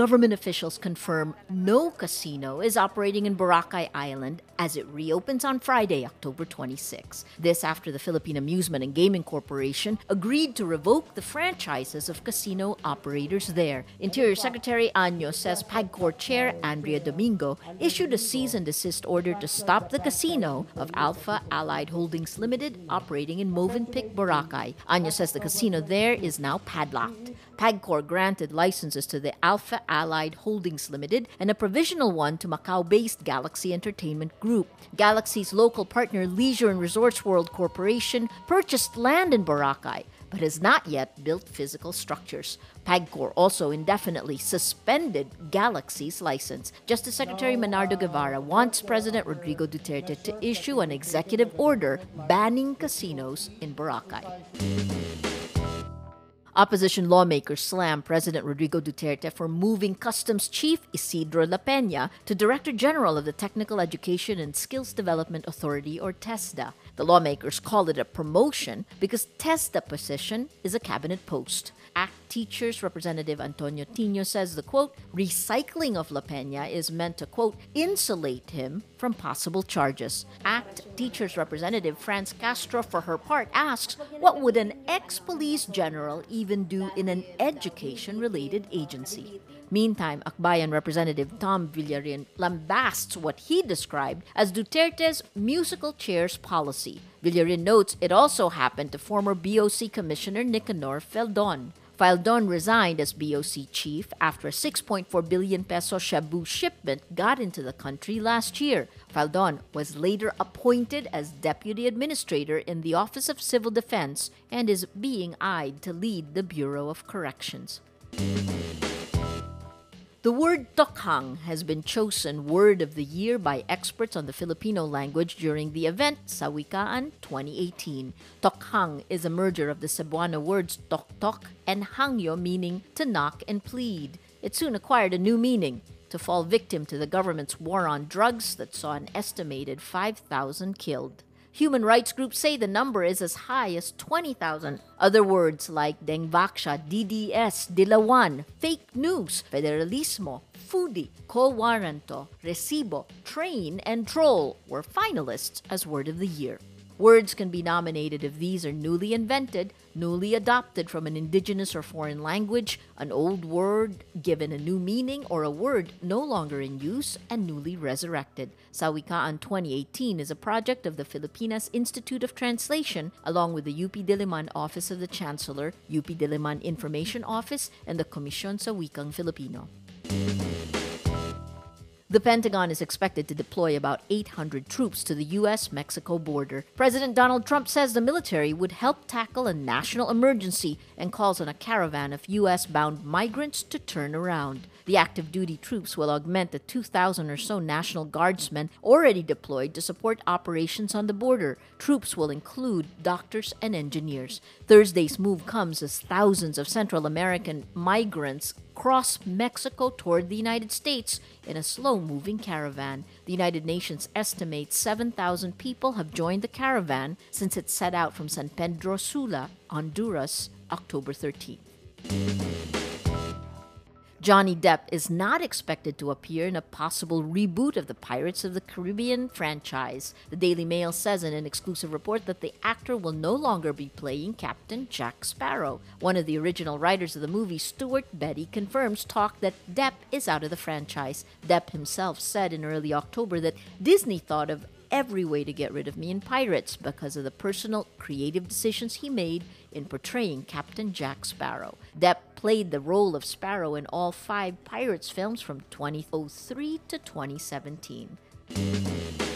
government officials confirm no casino is operating in Boracay Island as it reopens on Friday, October 26. This after the Philippine Amusement and Gaming Corporation agreed to revoke the franchises of casino operators there. Interior Secretary Año says PAGCOR Chair Andrea Domingo issued a cease and desist order to stop the casino of Alpha Allied Holdings Limited operating in Movenpick, Boracay. Año says the casino there is now padlocked. PAGCOR granted licenses to the Alpha Allied Holdings Limited and a provisional one to Macau based Galaxy Entertainment Group. Galaxy's local partner, Leisure and Resorts World Corporation, purchased land in Boracay but has not yet built physical structures. PAGCOR also indefinitely suspended Galaxy's license. Justice Secretary Menardo Guevarra wants President Rodrigo Duterte to issue an executive order banning casinos in Boracay. Opposition lawmakers slammed President Rodrigo Duterte for moving Customs Chief Isidro Lapeña to Director General of the Technical Education and Skills Development Authority, or TESDA. The lawmakers call it a promotion because TESDA position is a cabinet post. ACT Teachers Representative Antonio Tinio says the quote, recycling of Lapeña is meant to quote, insulate him from possible charges. ACT Teachers Representative France Castro, for her part, asks, what would an ex police general even do in an education related agency? Meantime, Akbayan Representative Tom Villarin lambasts what he described as Duterte's musical chairs policy. Villarin notes it also happened to former BOC Commissioner Nicanor Faeldon. Faeldon resigned as BOC chief after a 6.4 billion peso shabu shipment got into the country last year. Faeldon was later appointed as deputy administrator in the Office of Civil Defense and is being eyed to lead the Bureau of Corrections. The word tokhang has been chosen Word of the Year by experts on the Filipino language during the event Sawikaan 2018. Tokhang is a merger of the Cebuano words tok tok and hangyo meaning to knock and plead. It soon acquired a new meaning to fall victim to the government's war on drugs that saw an estimated 5,000 killed. Human rights groups say the number is as high as 20,000. Other words like Dengvaxia, DDS, Dilawan, fake news, federalismo, foodie, co-waranto, resibo, train, and troll were finalists as Word of the Year. Words can be nominated if these are newly invented, newly adopted from an indigenous or foreign language, an old word given a new meaning, or a word no longer in use and newly resurrected. Sawikaan 2018 is a project of the Filipinas Institute of Translation along with the UP Diliman Office of the Chancellor, UP Diliman Information Office, and the Commission sa Wikang Filipino. The Pentagon is expected to deploy about 800 troops to the U.S. Mexico border. President Donald Trump says the military would help tackle a national emergency and calls on a caravan of U.S. bound migrants to turn around. The active duty troops will augment the 2,000 or so National Guardsmen already deployed to support operations on the border. Troops will include doctors and engineers. Thursday's move comes as thousands of Central American migrants cross Mexico toward the United States in a slow moving caravan. The United Nations estimates 7,000 people have joined the caravan since it set out from San Pedro Sula, Honduras, October 13th. Johnny Depp is not expected to appear in a possible reboot of the Pirates of the Caribbean franchise. The Daily Mail says in an exclusive report that the actor will no longer be playing Captain Jack Sparrow. One of the original writers of the movie, Stuart Beattie, confirms talk that Depp is out of the franchise. Depp himself said in early October that Disney thought of every way to get rid of me in Pirates because of the personal creative decisions he made in portraying Captain Jack Sparrow. Depp played the role of Sparrow in all five Pirates films from 2003 to 2017.